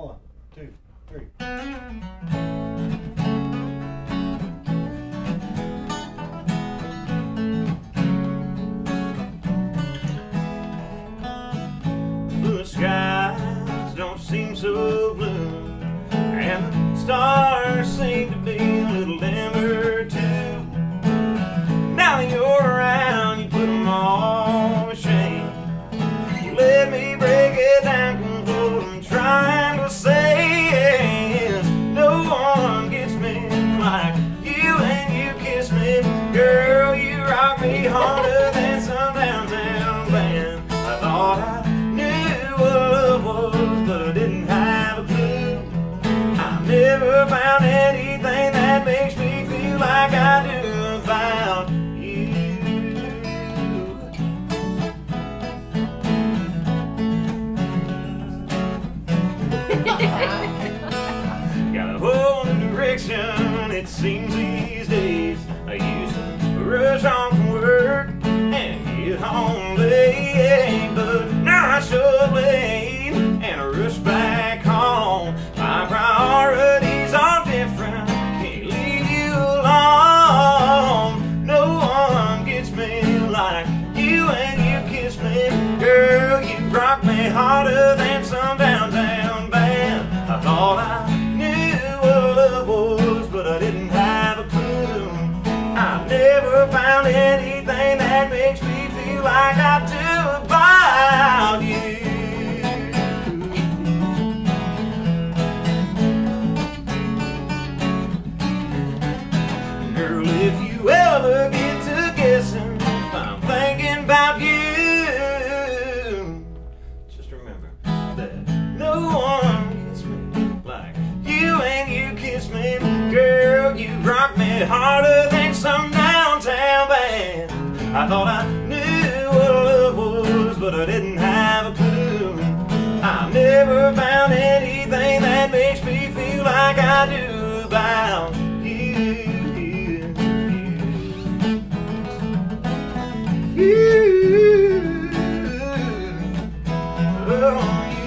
One, two, three. Blue skies don't seem so blue, and the stars harder than some downtown band. I thought I knew what love was, but I didn't have a clue. I never found anything that makes me feel like I do about you. Got a whole new direction, it seems these days. I used to rush on you and you kiss me. Girl, you rock me harder than some downtown band. I thought I knew what love was, but I didn't have a clue. I've never found anything that makes me feel like I do about you. Girl, if you ever that no one gets me like you and you kiss me. Girl, you rock me harder than some downtown band. I thought I knew what love was, but I didn't have a clue. I never found anything that makes me feel like I do about you. You. Oh,